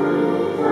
Música